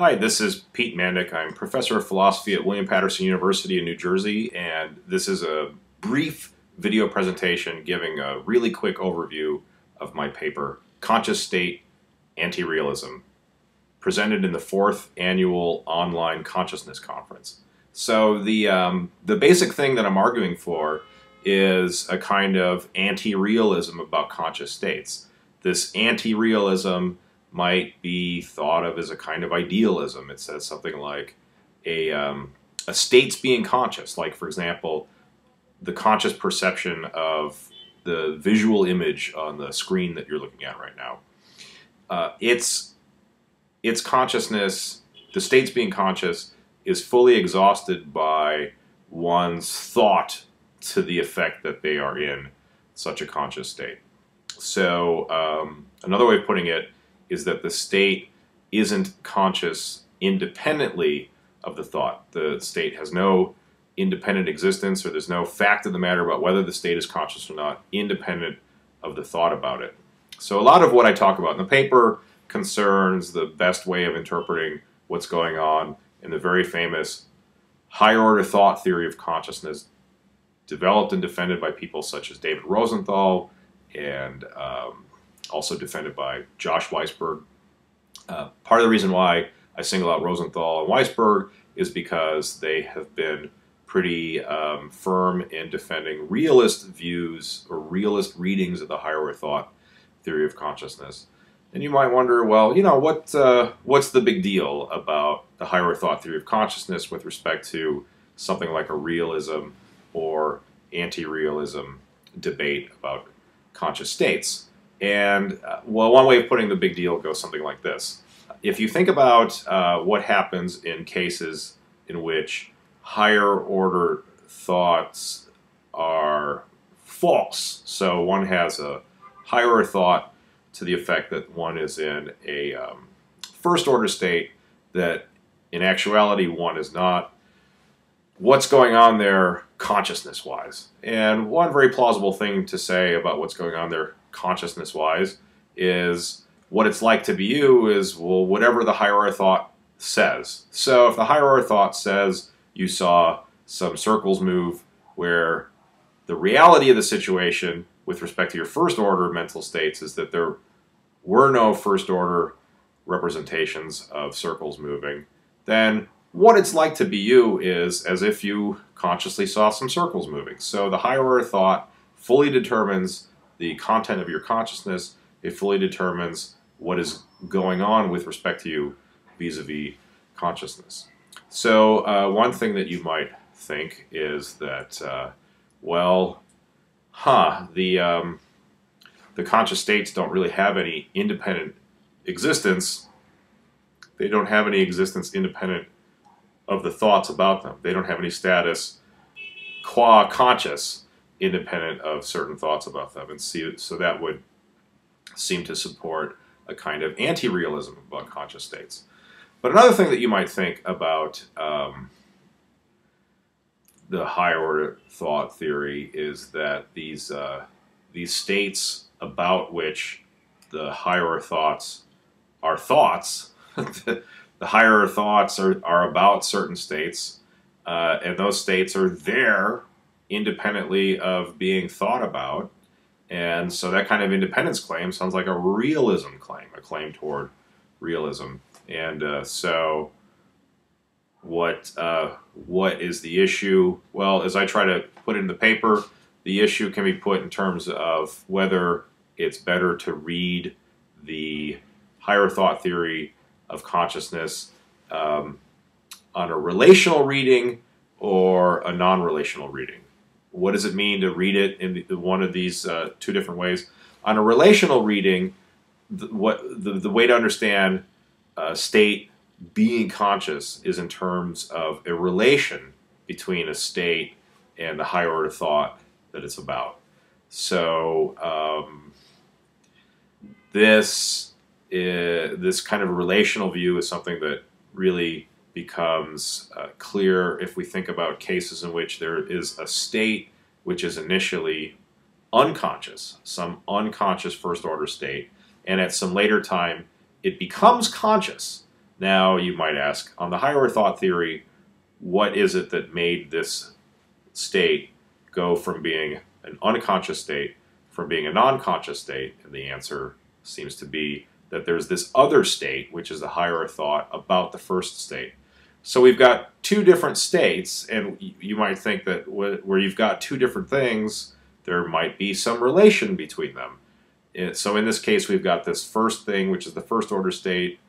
Hi, this is Pete Mandik. I'm professor of philosophy at William Paterson University in New Jersey, and this is a brief video presentation giving a really quick overview of my paper, Conscious State Anti-Realism, presented in the fourth annual online consciousness conference. So the, um, the basic thing that I'm arguing for is a kind of anti-realism about conscious states. This anti-realism might be thought of as a kind of idealism. It says something like a, um, a state's being conscious, like, for example, the conscious perception of the visual image on the screen that you're looking at right now. Uh, its, its consciousness, the state's being conscious, is fully exhausted by one's thought to the effect that they are in such a conscious state. So, um, another way of putting it is that the state isn't conscious independently of the thought. The state has no independent existence, or there's no fact of the matter about whether the state is conscious or not, independent of the thought about it. So, a lot of what I talk about in the paper concerns the best way of interpreting what's going on in the very famous higher order thought theory of consciousness, developed and defended by people such as David Rosenthal and um, also defended by Josh Weisberg. Uh, part of the reason why I single out Rosenthal and Weisberg is because they have been pretty um, firm in defending realist views or realist readings of the higher thought theory of consciousness. And you might wonder, well, you know, what uh, what's the big deal about the higher thought theory of consciousness with respect to something like a realism or anti-realism debate about conscious states? And uh, well, one way of putting the big deal goes something like this. If you think about uh, what happens in cases in which higher order thoughts are false, so one has a higher thought to the effect that one is in a um, first order state that in actuality one is not, what's going on there consciousness wise? And one very plausible thing to say about what's going on there consciousness wise is what it's like to be you is well whatever the higher thought says. So if the higher thought says you saw some circles move where the reality of the situation with respect to your first order mental states is that there were no first order representations of circles moving, then what it's like to be you is as if you consciously saw some circles moving. So the higher thought fully determines the content of your consciousness, it fully determines what is going on with respect to you vis-a-vis consciousness. So uh, one thing that you might think is that, uh, well, huh, the, um, the conscious states don't really have any independent existence. They don't have any existence independent of the thoughts about them. They don't have any status qua conscious independent of certain thoughts about them. And see, so that would seem to support a kind of anti-realism about conscious states. But another thing that you might think about um, the higher order thought theory is that these uh, these states about which the higher thoughts are thoughts, the, the higher thoughts are, are about certain states, uh, and those states are there independently of being thought about. And so that kind of independence claim sounds like a realism claim, a claim toward realism. And uh, so, what uh, what is the issue? Well, as I try to put in the paper, the issue can be put in terms of whether it's better to read the higher thought theory of consciousness um, on a relational reading or a non-relational reading what does it mean to read it in the, one of these uh, two different ways? On a relational reading, the, what the, the way to understand uh, state being conscious is in terms of a relation between a state and the higher order thought that it's about. So um, this is, this kind of relational view is something that really becomes uh, clear if we think about cases in which there is a state which is initially unconscious, some unconscious first order state, and at some later time it becomes conscious, Now you might ask, on the higher thought theory, what is it that made this state go from being an unconscious state from being a non-conscious state? And the answer seems to be that there's this other state, which is the higher thought about the first state. So we've got two different states, and you might think that where you've got two different things, there might be some relation between them. So in this case, we've got this first thing, which is the first order state.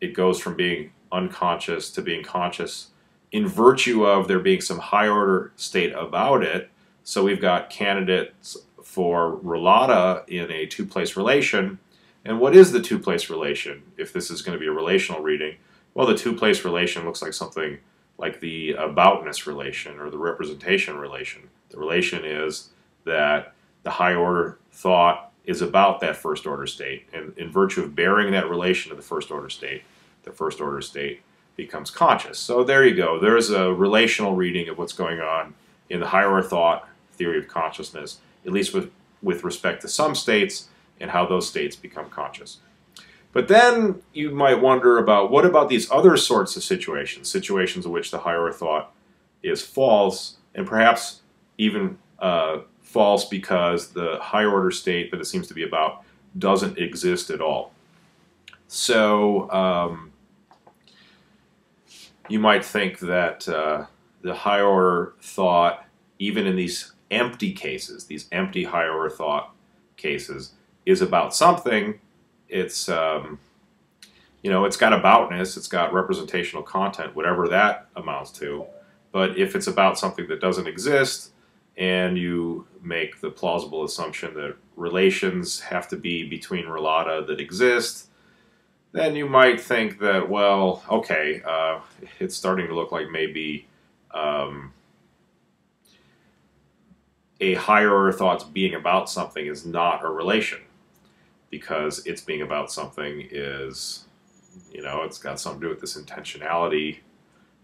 It goes from being unconscious to being conscious in virtue of there being some high order state about it. So we've got candidates for relata in a two-place relation. And what is the two-place relation if this is going to be a relational reading? Well, the two-place relation looks like something like the aboutness relation or the representation relation. The relation is that the high order thought is about that first order state. And in virtue of bearing that relation to the first order state, the first order state becomes conscious. So there you go. There's a relational reading of what's going on in the higher thought theory of consciousness, at least with, with respect to some states and how those states become conscious. But then you might wonder about what about these other sorts of situations, situations in which the higher thought is false, and perhaps even uh, false because the higher order state that it seems to be about doesn't exist at all. So um, you might think that uh, the higher order thought, even in these empty cases, these empty higher order thought cases, is about something. It's um, you know, it's got aboutness, it's got representational content, whatever that amounts to. But if it's about something that doesn't exist, and you make the plausible assumption that relations have to be between relata that exist, then you might think that, well, okay, uh, it's starting to look like maybe um, a higher order thought's being about something is not a relation because it's being about something is you know, it's got something to do with this intentionality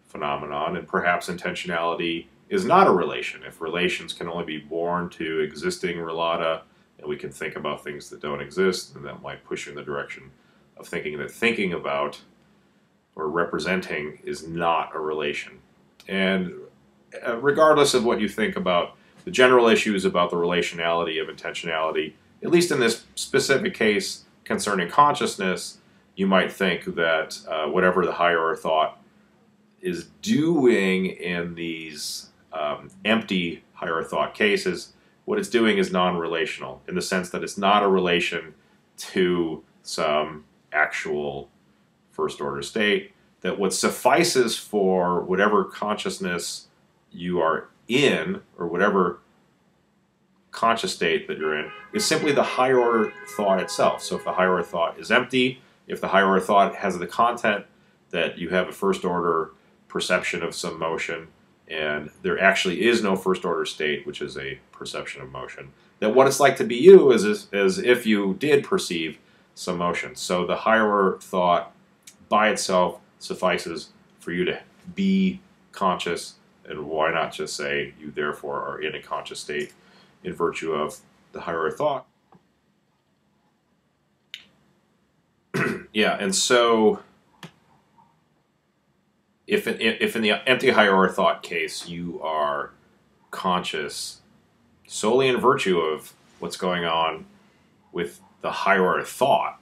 phenomenon, and perhaps intentionality is not a relation. If relations can only be born to existing relata, and we can think about things that don't exist, then that might push you in the direction of thinking that thinking about or representing is not a relation. And uh, regardless of what you think about the general issues about the relationality of intentionality, at least in this specific case concerning consciousness, you might think that uh, whatever the higher thought is doing in these um, empty higher thought cases, what it's doing is non-relational in the sense that it's not a relation to some actual first order state. That what suffices for whatever consciousness you are in, or whatever conscious state that you're in, is simply the higher order thought itself. So if the higher order thought is empty, if the higher order thought has the content that you have a first order perception of some motion, and there actually is no first order state, which is a perception of motion, that what it's like to be you is as, as if you did perceive some motion. So the higher order thought by itself suffices for you to be conscious, and why not just say you therefore are in a conscious state in virtue of the higher thought? yeah, and so if in, if in the empty higher thought case you are conscious solely in virtue of what's going on with the higher thought,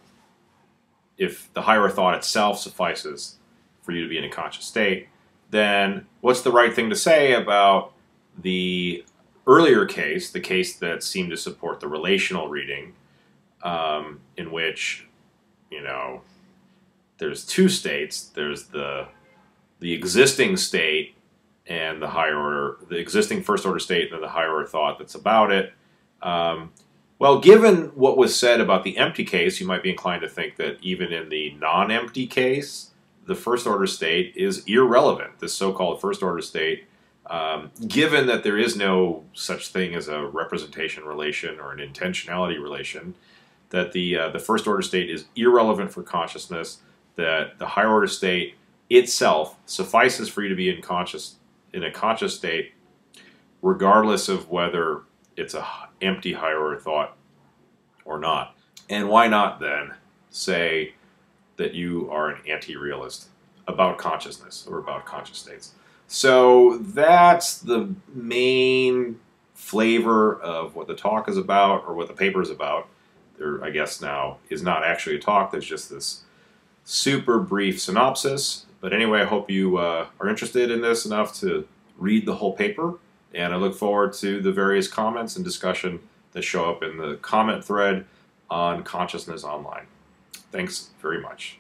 if the higher thought itself suffices for you to be in a conscious state, then what's the right thing to say about the earlier case, the case that seemed to support the relational reading, um, in which you know, there's two states. There's the the existing state and the higher order, the existing first order state, and the higher order thought that's about it. Um, well, given what was said about the empty case, you might be inclined to think that even in the non-empty case, the first order state is irrelevant. This so-called first order state, um, given that there is no such thing as a representation relation or an intentionality relation, that the uh, the first order state is irrelevant for consciousness. That the higher order state itself suffices for you to be in conscious in a conscious state, regardless of whether it's a empty higher order thought or not. And why not then say that you are an anti-realist about consciousness or about conscious states. So that's the main flavor of what the talk is about or what the paper is about. There, I guess now is not actually a talk. There's just this super brief synopsis. But anyway, I hope you uh, are interested in this enough to read the whole paper. And I look forward to the various comments and discussion that show up in the comment thread on Consciousness Online. Thanks very much.